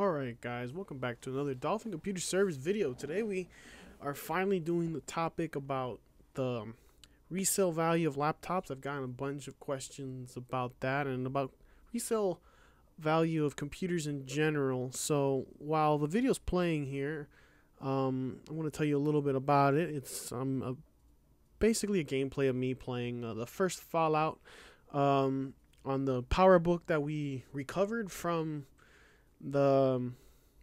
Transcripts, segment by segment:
Alright guys, welcome back to another Dolphin Computer Service video. Today we are finally doing the topic about the um, resale value of laptops. I've gotten a bunch of questions about that and about resale value of computers in general. So while the video's playing here, um, I want to tell you a little bit about it. It's um, a, basically a gameplay of me playing uh, the first Fallout um, on the PowerBook that we recovered from the um,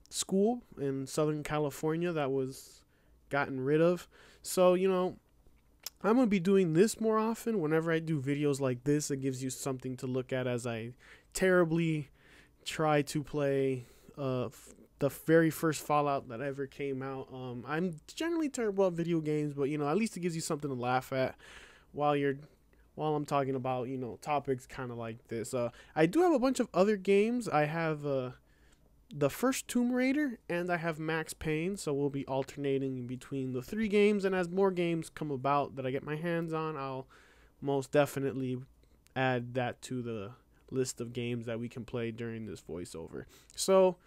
school in Southern California that was gotten rid of. So, you know, I'm going to be doing this more often. Whenever I do videos like this, it gives you something to look at as I terribly try to play uh, the very first Fallout that ever came out. Um, I'm generally terrible at video games, but, you know, at least it gives you something to laugh at while you're while I'm talking about, you know, topics kind of like this. Uh, I do have a bunch of other games. I have uh, the first Tomb Raider, and I have Max Payne, so we'll be alternating between the three games. And as more games come about that I get my hands on, I'll most definitely add that to the list of games that we can play during this voiceover. So,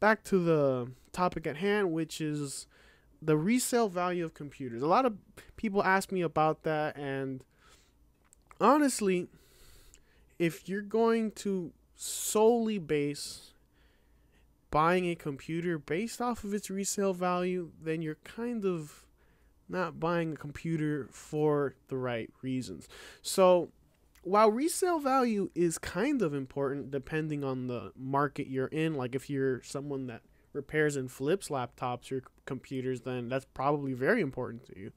back to the topic at hand, which is the resale value of computers. A lot of people ask me about that, and honestly, if you're going to solely base buying a computer based off of its resale value, then you're kind of not buying a computer for the right reasons. So, while resale value is kind of important depending on the market you're in, like if you're someone that repairs and flips laptops or computers, then that's probably very important to you.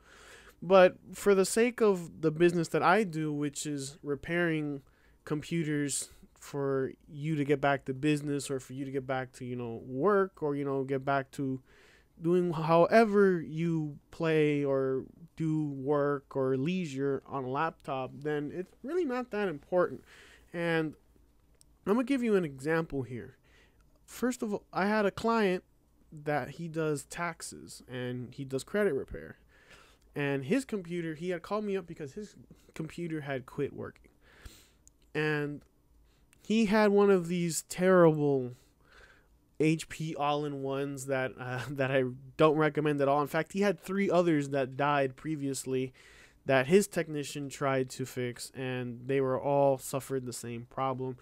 But for the sake of the business that I do, which is repairing computers for you to get back to business or for you to get back to you know work or you know get back to doing however you play or do work or leisure on a laptop then it's really not that important. And i'm going to give you an example here. First of all i had a client that he does taxes and he does credit repair. And his computer he had called me up because his computer had quit working. And he had one of these terrible HP all-in-ones that uh, that I don't recommend at all. In fact, he had three others that died previously that his technician tried to fix, and they were all suffered the same problem.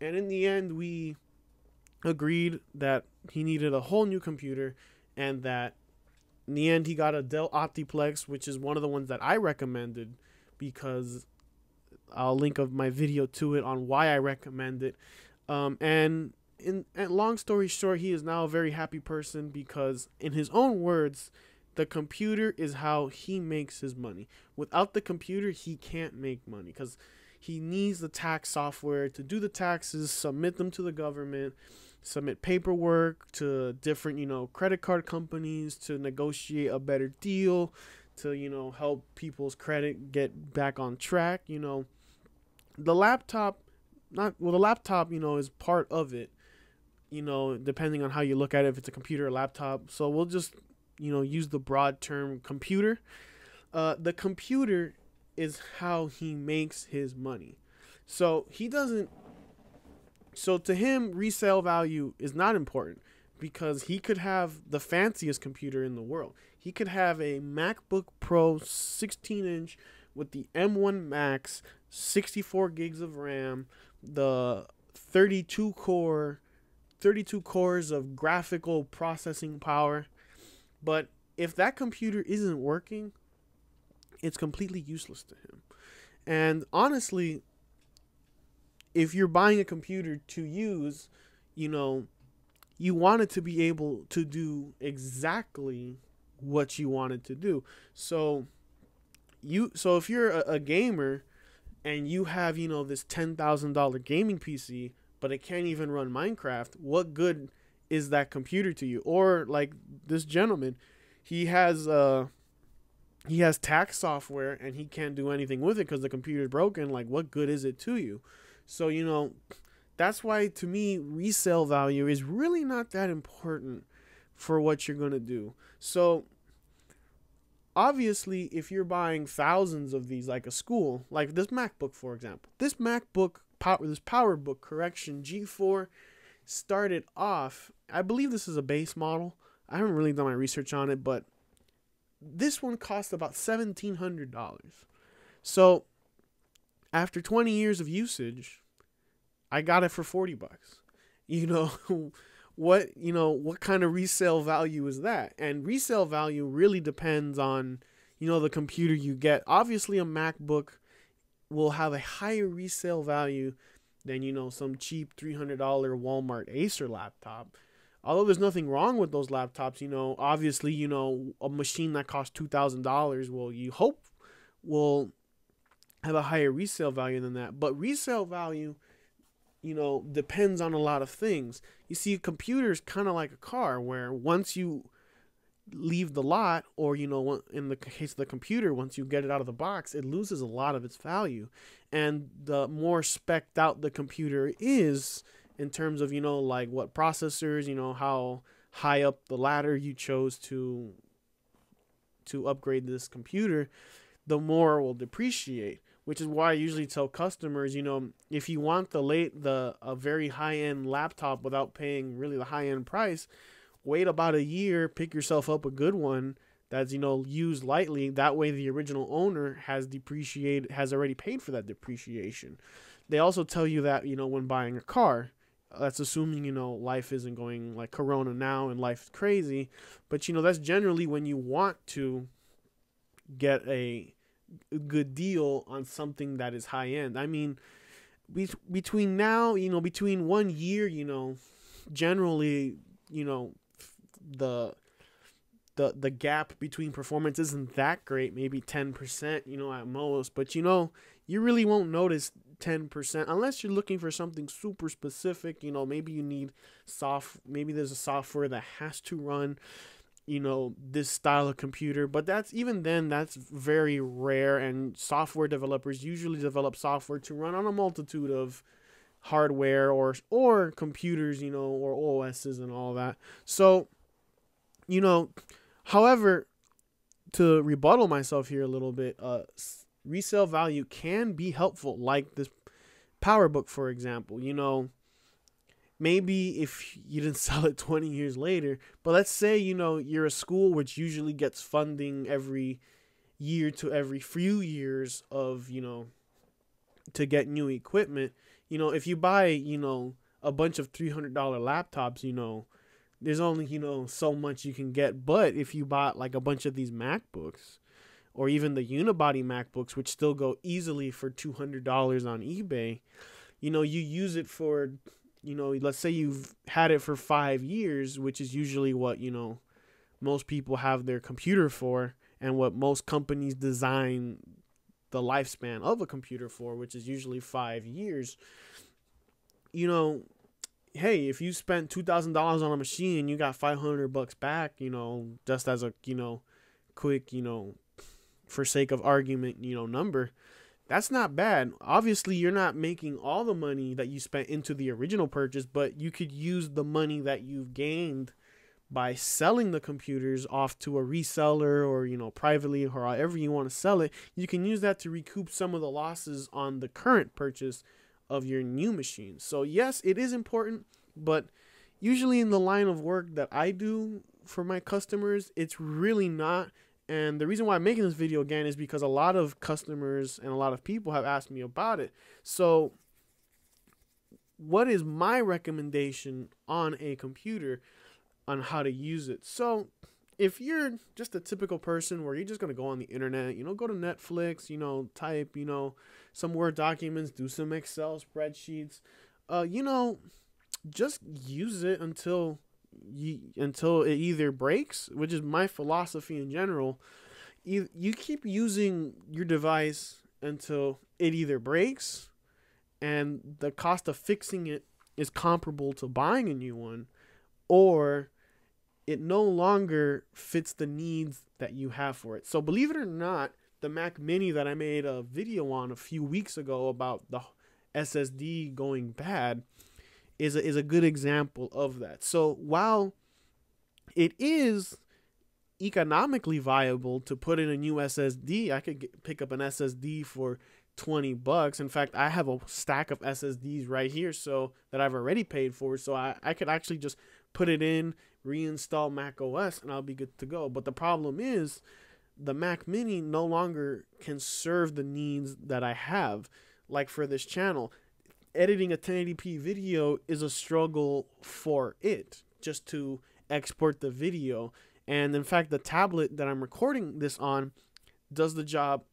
And in the end, we agreed that he needed a whole new computer, and that in the end he got a Dell Optiplex, which is one of the ones that I recommended because I'll link of my video to it on why I recommend it. Um, and in and long story short, he is now a very happy person because, in his own words, the computer is how he makes his money. Without the computer, he can't make money because he needs the tax software to do the taxes, submit them to the government, submit paperwork to different, you know, credit card companies to negotiate a better deal, to, you know, help people's credit get back on track, you know the laptop not well the laptop you know is part of it you know depending on how you look at it if it's a computer or laptop. So we'll just you know use the broad term computer. Uh, the computer is how he makes his money. So he doesn't so to him resale value is not important because he could have the fanciest computer in the world. He could have a macbook pro 16 inch with the m1 max 64 gigs of RAM, the 32 core 32 cores of graphical processing power. But if that computer isn't working, it's completely useless to him. And honestly, if you're buying a computer to use, you know, you want it to be able to do exactly what you want it to do. So you so if you're a, a gamer and you have you know this ten thousand dollar gaming PC, but it can't even run Minecraft, what good is that computer to you? Or like this gentleman, he has uh he has tax software and he can't do anything with it because the computer's broken. Like, what good is it to you? So you know, that's why to me resale value is really not that important for what you're gonna do. So obviously if you're buying thousands of these like a school like this macbook for example this macbook power this powerbook correction g4 started off, I believe this is a base model. I haven't really done my research on it, but this one cost about $1,700. So after 20 years of usage, I got it for 40 bucks. You know, what, you know, what kind of resale value is that? And resale value really depends on, you know, the computer you get. Obviously, a MacBook will have a higher resale value than, you know, some cheap $300 Walmart Acer laptop. Although there's nothing wrong with those laptops, you know, obviously, you know, a machine that costs $2,000 will, you hope, will have a higher resale value than that. But resale value, you know, depends on a lot of things. You see, a computer is kind of like a car where once you leave the lot, or, you know, in the case of the computer, once you get it out of the box, it loses a lot of its value. And the more specked out the computer is, in terms of, you know, like what processors, you know, how high up the ladder you chose to to upgrade this computer, the more will depreciate which is why I usually tell customers, you know, if you want the late the a very high end laptop without paying really the high end price, wait about a year, pick yourself up a good one that's you know used lightly. That way, the original owner has depreciated has already paid for that depreciation. They also tell you that you know when buying a car, that's assuming you know life isn't going like Corona now and life's crazy, but you know that's generally when you want to get a good deal on something that is high end. I mean, be- between now, you know, between one year, you know, generally, you know, the the the gap between performance isn't that great, maybe 10%, you know, at most, but you know, you really won't notice 10% unless you're looking for something super specific, you know, maybe you need soft maybe there's a software that has to run you know this style of computer but that's even then that's very rare and software developers usually develop software to run on a multitude of hardware or or computers you know or OSs and all that. So you know however to rebuttal myself here a little bit uh resale value can be helpful like this powerbook for example you know maybe if you didn't sell it 20 years later but let's say you know you're a school which usually gets funding every year to every few years of you know to get new equipment. You know if you buy you know a bunch of $300 laptops you know there's only you know so much you can get. But if you bought like a bunch of these macbooks or even the unibody macbooks which still go easily for $200 on ebay you know you use it for you know, let's say you've had it for five years, which is usually what, you know, most people have their computer for and what most companies design the lifespan of a computer for, which is usually five years. You know, hey, if you spent two thousand dollars on a machine, you got five hundred bucks back. You know, just as a you know, quick you know, for sake of argument, you know, number that's not bad. Obviously, you're not making all the money that you spent into the original purchase, but you could use the money that you've gained by selling the computers off to a reseller or you know privately or however you want to sell it you can use that to recoup some of the losses on the current purchase of your new machine so yes it is important but usually in the line of work that i do for my customers it's really not and the reason why I'm making this video again is because a lot of customers and a lot of people have asked me about it. So, what is my recommendation on a computer on how to use it? So, if you're just a typical person where you're just going to go on the internet, you know, go to Netflix, you know, type, you know, some Word documents, do some Excel spreadsheets, uh, you know, just use it until you until it either breaks, which is my philosophy in general. You you keep using your device until it either breaks, and the cost of fixing it is comparable to buying a new one, or it no longer fits the needs that you have for it. So believe it or not, the Mac Mini that I made a video on a few weeks ago about the SSD going bad is a, is a good example of that. So while it is economically viable to put in a new SSD, I could get, pick up an SSD for 20 bucks. In fact, I have a stack of SSDs right here so that I've already paid for. So I, I could actually just put it in, reinstall Mac OS, and I'll be good to go. But the problem is the Mac Mini no longer can serve the needs that I have, like for this channel. Editing a 1080p video is a struggle for it just to export the video. And in fact, the tablet that I'm recording this on does the job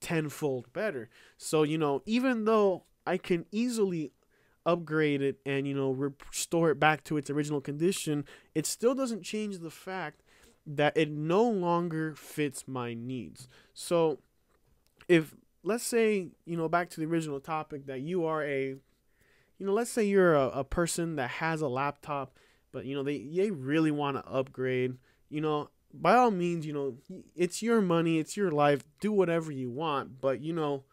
tenfold better. So, you know, even though I can easily upgrade it and, you know, restore it back to its original condition, it still doesn't change the fact that it no longer fits my needs. So, if let's say, you know, back to the original topic that you are a you know, let's say you're a, a person that has a laptop, but you know, they they really want to upgrade, you know, by all means, you know, it's your money, it's your life, do whatever you want, but you know,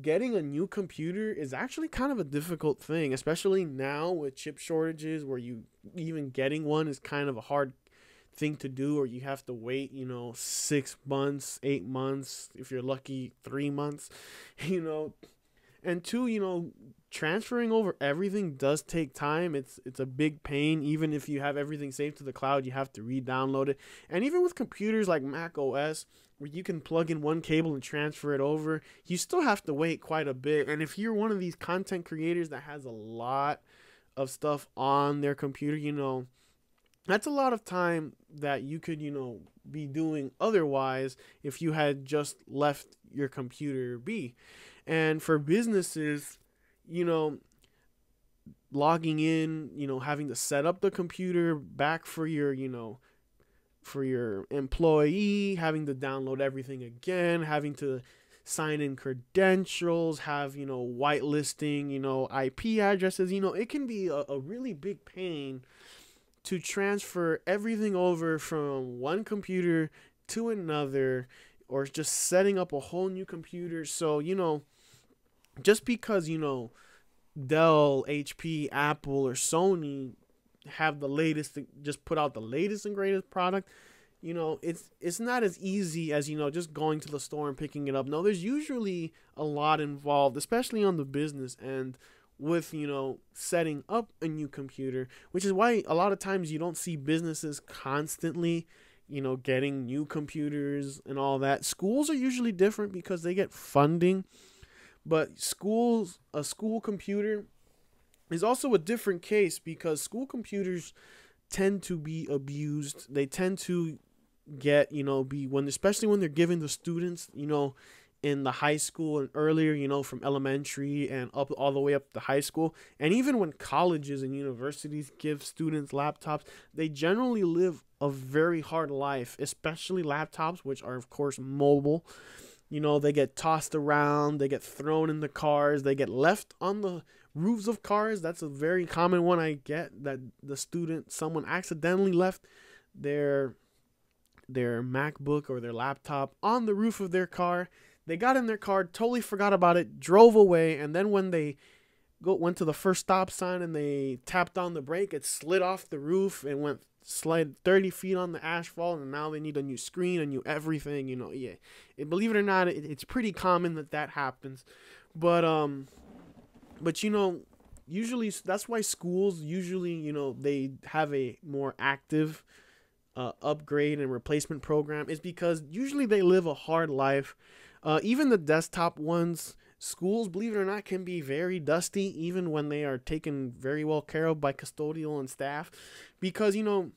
getting a new computer is actually kind of a difficult thing, especially now with chip shortages where you even getting one is kind of a hard thing to do or you have to wait, you know, 6 months, 8 months, if you're lucky, 3 months, you know. And two, you know, transferring over everything does take time. It's it's a big pain. Even if you have everything saved to the cloud, you have to re-download it. And even with computers like Mac OS, where you can plug in one cable and transfer it over, you still have to wait quite a bit. And if you're one of these content creators that has a lot of stuff on their computer, you know, that's a lot of time that you could, you know, be doing otherwise if you had just left your computer be. And for businesses, you know, logging in, you know, having to set up the computer back for your, you know, for your employee, having to download everything again, having to sign in credentials, have, you know, whitelisting, you know, IP addresses, you know, it can be a, a really big pain to transfer everything over from one computer to another or just setting up a whole new computer. So, you know, just because you know Dell, HP, Apple, or Sony have the latest, just put out the latest and greatest product, you know, it's it's not as easy as you know just going to the store and picking it up. No, there's usually a lot involved, especially on the business end with you know setting up a new computer, which is why a lot of times you don't see businesses constantly you know getting new computers and all that. Schools are usually different because they get funding but schools, a school computer is also a different case because school computers tend to be abused. They tend to get, you know, be when especially when they're giving the students, you know, in the high school and earlier, you know, from elementary and up all the way up to high school. And even when colleges and universities give students laptops, they generally live a very hard life, especially laptops, which are, of course, mobile. You know, they get tossed around, they get thrown in the cars, they get left on the roofs of cars. That's a very common one I get that the student someone accidentally left their their MacBook or their laptop on the roof of their car. They got in their car, totally forgot about it, drove away, and then when they go went to the first stop sign and they tapped on the brake, it slid off the roof and went slide 30 feet on the asphalt and now they need a new screen a new everything you know yeah. It, believe it or not it, it's pretty common that that happens. But um but you know usually that's why schools usually you know they have a more active uh, upgrade and replacement program is because usually they live a hard life uh, even the desktop ones schools believe it or not can be very dusty even when they are taken very well care of by custodial and staff because you know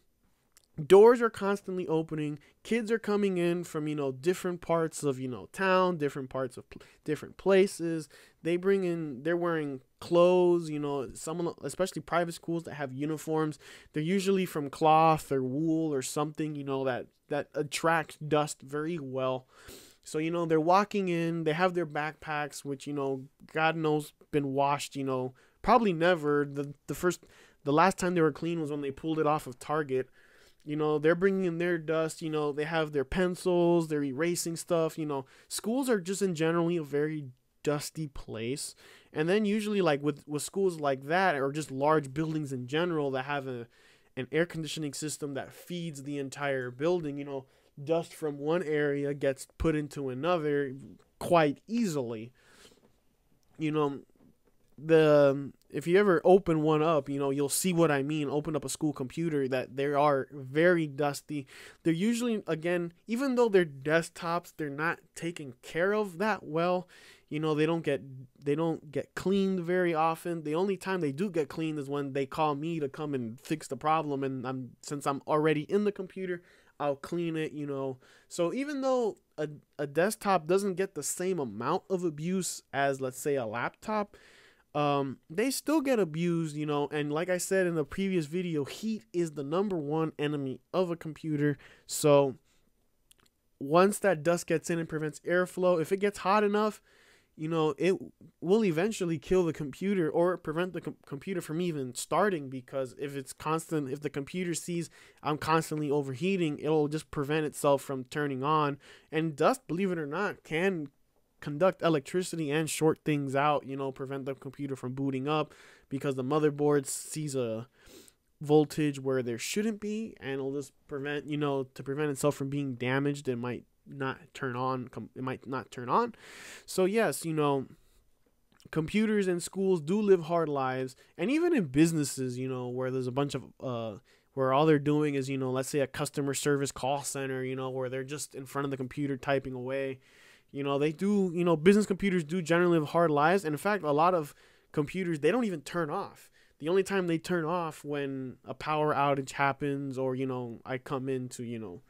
doors are constantly opening kids are coming in from you know different parts of you know town different parts of pl- different places. They bring in they're wearing clothes you know some especially private schools that have uniforms they're usually from cloth or wool or something you know that that attracts dust very well so you know they're walking in they have their backpacks which you know god knows been washed you know probably never the the first the last time they were clean was when they pulled it off of target you know, they're bringing in their dust. You know, they have their pencils, they're erasing stuff. You know, schools are just in generally a very dusty place. And then usually, like with with schools like that, or just large buildings in general that have a an air conditioning system that feeds the entire building. You know, dust from one area gets put into another, quite easily. You know, the if you ever open one up, you know, you'll see what I mean. Open up a school computer that they are very dusty. They're usually again, even though they're desktops, they're not taken care of that well. You know, they don't get they don't get cleaned very often. The only time they do get cleaned is when they call me to come and fix the problem and I'm since I'm already in the computer, I'll clean it, you know. So even though a, a desktop doesn't get the same amount of abuse as let's say a laptop, um, they still get abused, you know. And like I said in the previous video, heat is the number one enemy of a computer. So once that dust gets in and prevents airflow, if it gets hot enough, you know, it will eventually kill the computer or prevent the com- computer from even starting because if it's constant, if the computer sees I'm constantly overheating, it'll just prevent itself from turning on. And dust, believe it or not, can conduct electricity and short things out, you know, prevent the computer from booting up because the motherboard sees a voltage where there shouldn't be and it'll just prevent, you know, to prevent itself from being damaged, it might not turn on, it might not turn on. So, yes, you know, computers in schools do live hard lives and even in businesses, you know, where there's a bunch of, uh, where all they're doing is, you know, let's say a customer service call center, you know, where they're just in front of the computer typing away you know, they do, you know, business computers do generally live hard lives. And in fact, a lot of computers, they don't even turn off. The only time they turn off when a power outage happens or, you know, I come in to, you know,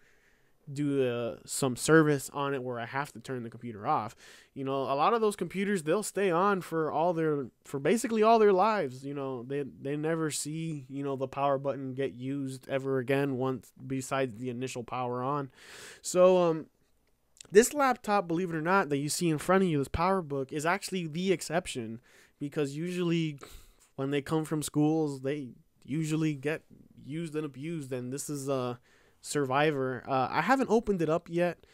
do uh, some service on it where I have to turn the computer off. You know, a lot of those computers they'll stay on for all their for basically all their lives. You know, they they never see you know the power button get used ever again once besides the initial power on. So um, this laptop, believe it or not, that you see in front of you, this PowerBook, is actually the exception because usually when they come from schools, they usually get used and abused, and this is a survivor. Uh, I haven't opened it up yet.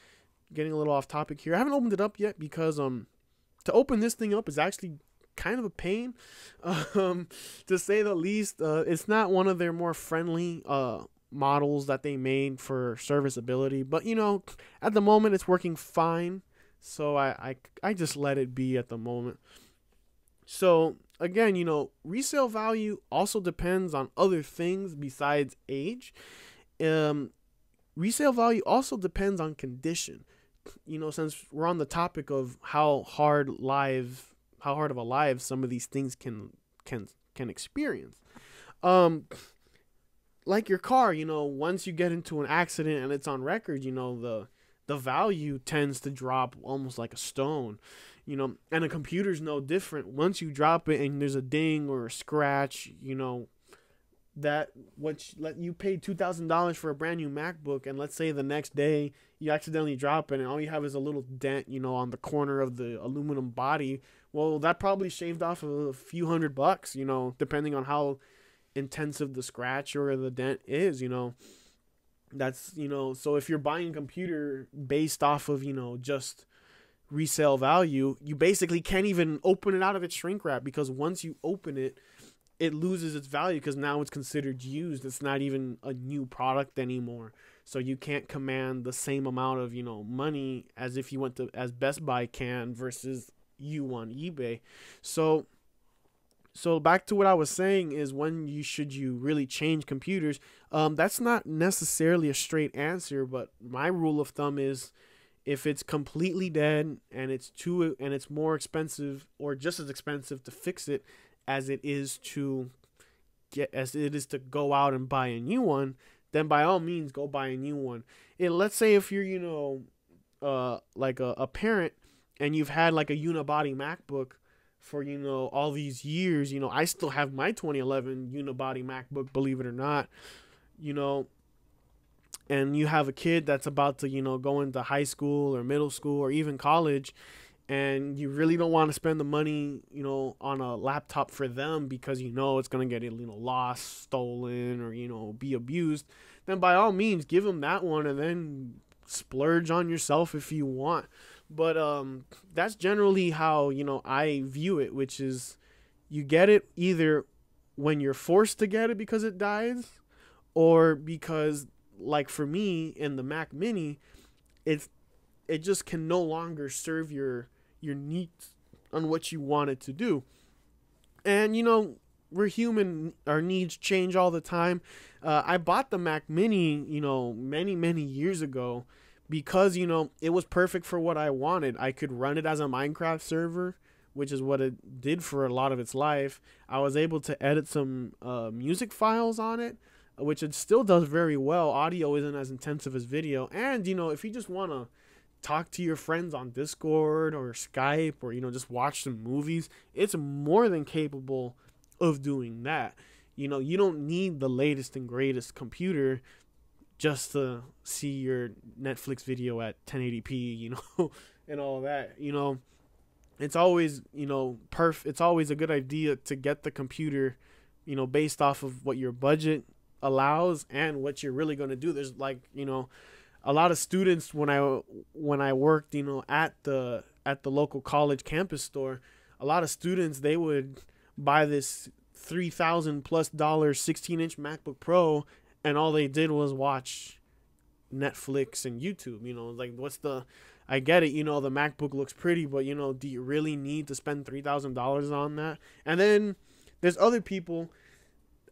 Getting a little off topic here. I haven't opened it up yet because um, to open this thing up is actually kind of a pain, um, to say the least. Uh, it's not one of their more friendly uh models that they made for serviceability. But you know, at the moment it's working fine. So I, I, I just let it be at the moment. So again, you know, resale value also depends on other things besides age. Um, resale value also depends on condition. You know, since we're on the topic of how hard live, how hard of a life some of these things can can can experience. Um, like your car, you know, once you get into an accident and it's on record, you know, the the value tends to drop almost like a stone. You know, and a computer's no different. Once you drop it and there's a ding or a scratch, you know, that what let you paid two thousand dollars for a brand new MacBook, and let's say the next day you accidentally drop it, and all you have is a little dent, you know, on the corner of the aluminum body. Well, that probably shaved off a few hundred bucks, you know, depending on how intensive the scratch or the dent is, you know. That's, you know, so if you're buying a computer based off of, you know, just resale value, you basically can't even open it out of its shrink wrap because once you open it, it loses its value because now it's considered used. It's not even a new product anymore. So you can't command the same amount of, you know, money as if you went to as Best Buy can versus you on eBay. So so back to what I was saying is when you should you really change computers? Um, that's not necessarily a straight answer, but my rule of thumb is if it's completely dead and it's too and it's more expensive or just as expensive to fix it as it is to get as it is to go out and buy a new one, then by all means go buy a new one. And let's say if you're you know uh like a, a parent and you've had like a unibody MacBook for you know all these years you know i still have my 2011 unibody macbook believe it or not you know and you have a kid that's about to you know go into high school or middle school or even college and you really don't want to spend the money you know on a laptop for them because you know it's going to get you know lost stolen or you know be abused then by all means give them that one and then splurge on yourself if you want. But um, that's generally how you know I view it, which is you get it either when you're forced to get it because it dies, or because like for me in the Mac Mini, it's it just can no longer serve your your needs on what you want it to do. And you know, we're human, our needs change all the time. Uh, I bought the Mac Mini, you know, many many years ago because you know it was perfect for what I wanted. I could run it as a Minecraft server, which is what it did for a lot of its life. I was able to edit some uh, music files on it, which it still does very well. Audio isn't as intensive as video, and you know if you just want to talk to your friends on Discord or Skype or you know just watch some movies, it's more than capable of doing that. You know, you don't need the latest and greatest computer just to see your Netflix video at 1080p, you know, and all that. You know, it's always, you know, perf it's always a good idea to get the computer, you know, based off of what your budget allows and what you're really going to do. There's like, you know, a lot of students when I when I worked, you know, at the at the local college campus store, a lot of students they would buy this three thousand plus dollar sixteen inch MacBook Pro, and all they did was watch Netflix and YouTube. You know, like what's the I get it, you know, the MacBook looks pretty, but you know, do you really need to spend three thousand dollars on that? And then there's other people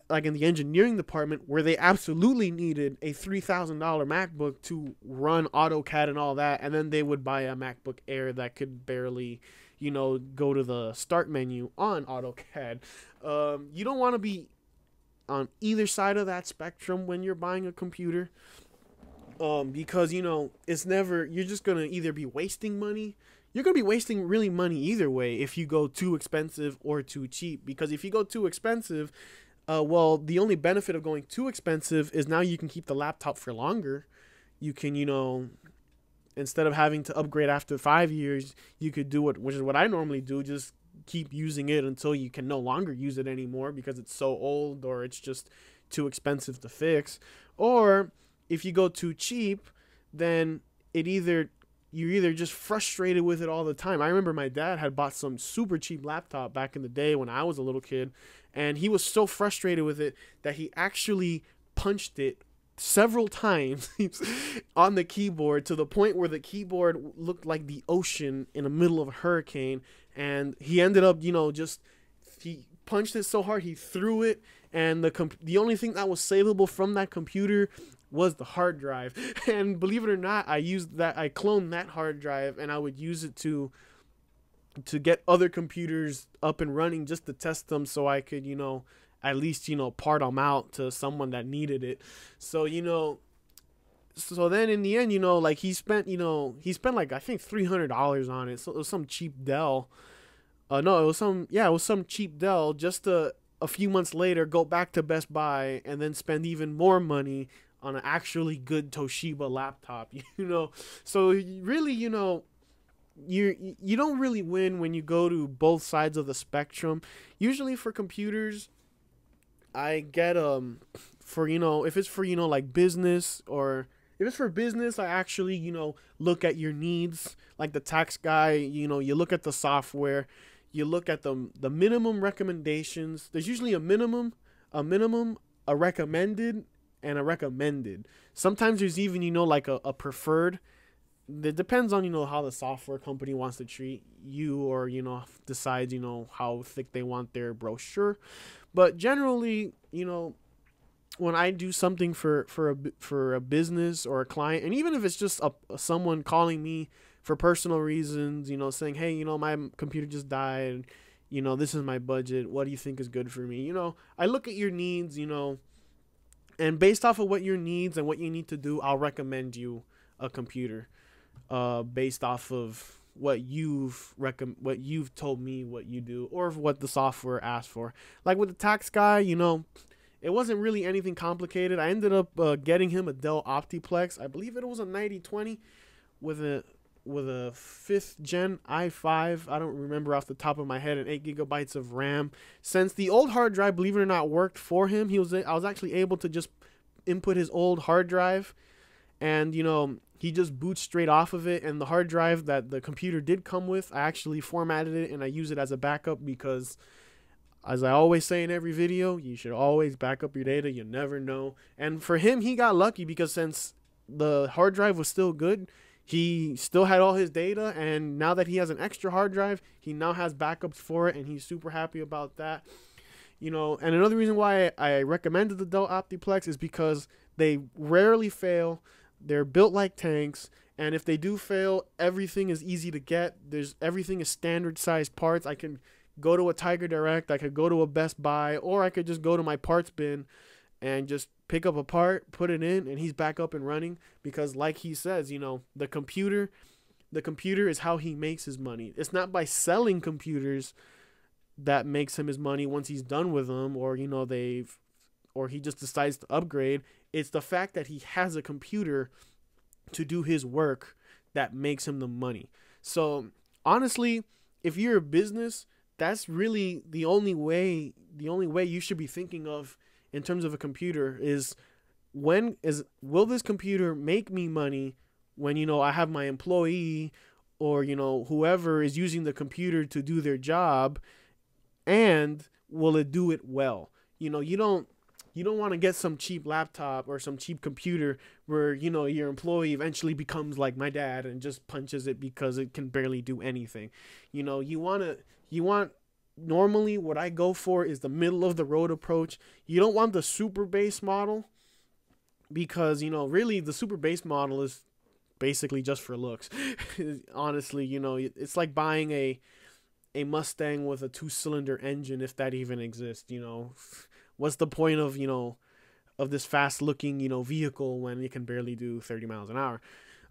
like in the engineering department where they absolutely needed a $3000 macbook to run autocad and all that and then they would buy a macbook air that could barely you know go to the start menu on autocad. Um, you don't want to be on either side of that spectrum when you're buying a computer um, because you know it's never you're just gonna either be wasting money you're gonna be wasting really money either way if you go too expensive or too cheap because if you go too expensive uh, well, the only benefit of going too expensive is now you can keep the laptop for longer. You can, you know, instead of having to upgrade after five years, you could do what, which is what I normally do, just keep using it until you can no longer use it anymore because it's so old or it's just too expensive to fix. Or if you go too cheap, then it either you're either just frustrated with it all the time. I remember my dad had bought some super cheap laptop back in the day when I was a little kid, and he was so frustrated with it that he actually punched it several times on the keyboard to the point where the keyboard looked like the ocean in the middle of a hurricane. And he ended up you know just he punched it so hard he threw it. And the comp- the only thing that was savable from that computer was the hard drive. And believe it or not i used that i cloned that hard drive and i would use it to to get other computers up and running just to test them so I could, you know, at least, you know, part them out to someone that needed it. So, you know, so then in the end, you know, like he spent, you know, he spent like I think three hundred dollars on it. So it was some cheap Dell. Uh, no, it was some yeah, it was some cheap Dell. Just to a few months later go back to Best Buy and then spend even more money on an actually good Toshiba laptop. You know, so really, you know, you you don't really win when you go to both sides of the spectrum. Usually for computers, I get um for you know if it's for you know like business or if it's for business, I actually you know look at your needs. Like the tax guy, you know, you look at the software, you look at the the minimum recommendations. There's usually a minimum, a minimum, a recommended, and a recommended. Sometimes there's even you know like a, a preferred it depends on you know how the software company wants to treat you or you know decides you know how thick they want their brochure. But generally you know when i do something for for a for a business or a client and even if it's just a, someone calling me for personal reasons you know saying hey you know my computer just died. You know this is my budget. What do you think is good for me? You know i look at your needs you know and based off of what your needs and what you need to do i'll recommend you a computer uh, based off of what you've recomm- what you've told me what you do or what the software asked for. Like with the tax guy, you know, it wasn't really anything complicated. I ended up uh, getting him a Dell Optiplex. I believe it was a 9020 with a with a fifth gen i5. I don't remember off the top of my head, and eight gigabytes of RAM. Since the old hard drive, believe it or not, worked for him, he was I was actually able to just input his old hard drive, and you know he just boots straight off of it. And the hard drive that the computer did come with i actually formatted it and i use it as a backup because as i always say in every video you should always back up your data. You never know. And for him he got lucky because since the hard drive was still good he still had all his data. And now that he has an extra hard drive he now has backups for it. And he's super happy about that. You know and another reason why i recommended the dell optiplex is because they rarely fail they're built like tanks and if they do fail everything is easy to get there's everything is standard sized parts i can go to a tiger direct i could go to a best buy or i could just go to my parts bin and just pick up a part, put it in, and he's back up and running. Because, like he says, you know, the computer, the computer is how he makes his money. It's not by selling computers that makes him his money once he's done with them, or you know they've, or he just decides to upgrade. It's the fact that he has a computer to do his work that makes him the money. So honestly, if you're a business, that's really the only way. The only way you should be thinking of in terms of a computer is when is will this computer make me money when you know I have my employee or you know whoever is using the computer to do their job and will it do it well you know you don't you don't want to get some cheap laptop or some cheap computer where you know your employee eventually becomes like my dad and just punches it because it can barely do anything you know you want to you want normally what I go for is the middle of the road approach. You don't want the super base model because, you know, really the super base model is basically just for looks. Honestly, you know, it's like buying a a Mustang with a two-cylinder engine if that even exists, you know. What's the point of, you know, of this fast-looking, you know, vehicle when it can barely do 30 miles an hour?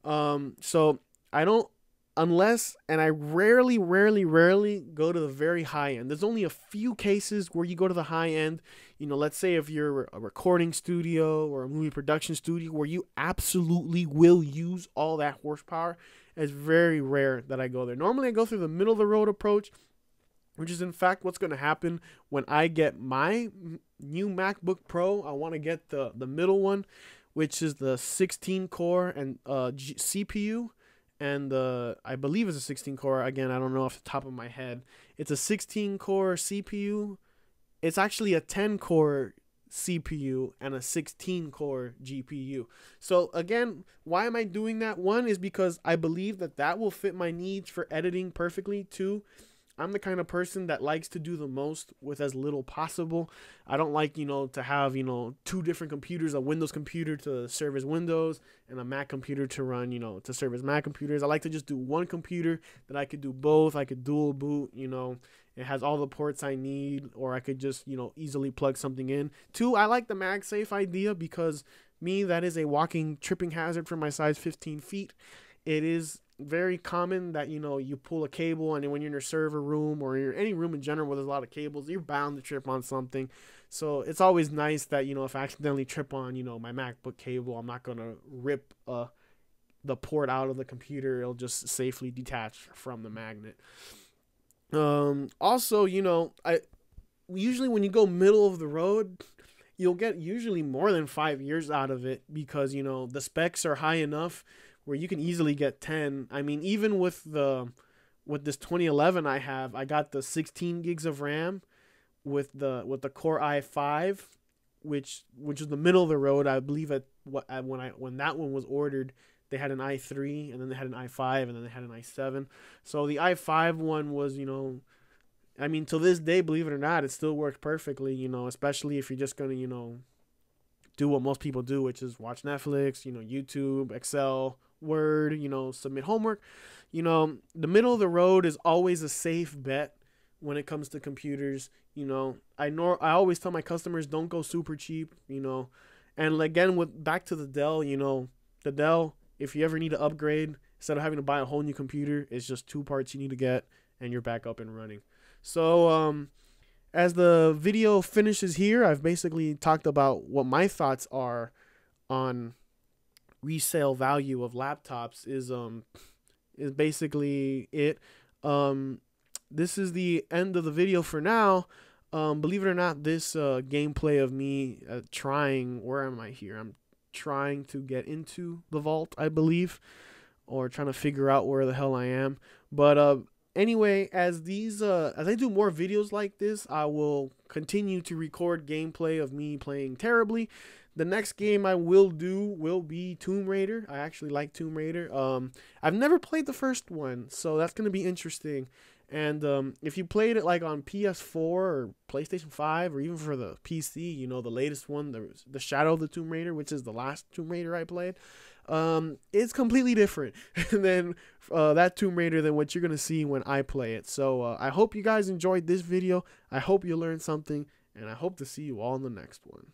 Um so I don't unless and I rarely, rarely, rarely go to the very high end. There's only a few cases where you go to the high end. You know, let's say if you're a recording studio or a movie production studio where you absolutely will use all that horsepower. It's very rare that I go there. Normally I go through the middle of the road approach, which is in fact what's going to happen when I get my new MacBook Pro. I want to get the the middle one, which is the 16 core and uh, G- CPU and the I believe it's a 16 core. Again, I don't know off the top of my head. It's a 16 core CPU. It's actually a 10 core CPU and a 16 core GPU. So again, why am I doing that? One is because I believe that that will fit my needs for editing perfectly. Two, I'm the kind of person that likes to do the most with as little possible. I don't like, you know, to have, you know, two different computers, a Windows computer to serve as Windows and a Mac computer to run, you know, to serve as Mac computers. I like to just do one computer that I could do both. I could dual boot, you know, it has all the ports I need, or I could just, you know, easily plug something in. Two, I like the MagSafe idea because me, that is a walking tripping hazard for my size 15 feet. It is very common that you know you pull a cable and when you're in your server room or you're any room in general where there's a lot of cables you're bound to trip on something. So it's always nice that you know if i accidentally trip on you know my macbook cable i'm not going to rip uh the port out of the computer. It'll just safely detach from the magnet. Um also you know i usually when you go middle of the road you'll get usually more than five years out of it because you know the specs are high enough where you can easily get 10. I mean, even with the with this 2011 I have, I got the 16 gigs of RAM with the with the Core i5, which which is the middle of the road. I believe at what at when I when that one was ordered, they had an i3 and then they had an i5 and then they had an i7. So the i5 one was, you know, I mean, to this day, believe it or not, it still works perfectly, you know, especially if you're just going to, you know, do what most people do, which is watch Netflix, you know, YouTube, Excel, Word, you know, submit homework. You know, the middle of the road is always a safe bet when it comes to computers. You know, I know I always tell my customers don't go super cheap, you know. And again with back to the Dell, you know, the Dell, if you ever need to upgrade, instead of having to buy a whole new computer, it's just two parts you need to get and you're back up and running. So um as the video finishes here, I've basically talked about what my thoughts are on resale value of laptops is um is basically it. Um, this is the end of the video for now. Um, believe it or not, this uh, gameplay of me uh, trying, where am I here? I'm trying to get into the vault, I believe, or trying to figure out where the hell I am. But uh, anyway, as these uh, as I do more videos like this, I will continue to record gameplay of me playing terribly the next game I will do will be Tomb Raider. I actually like Tomb Raider. Um, I've never played the first one, so that's gonna be interesting. And um, if you played it like on PS4 or PlayStation 5 or even for the PC, you know the latest one, the the Shadow of the Tomb Raider, which is the last Tomb Raider I played, um, it's completely different than uh, that Tomb Raider than what you're gonna see when I play it. So uh, I hope you guys enjoyed this video. I hope you learned something, and I hope to see you all in the next one.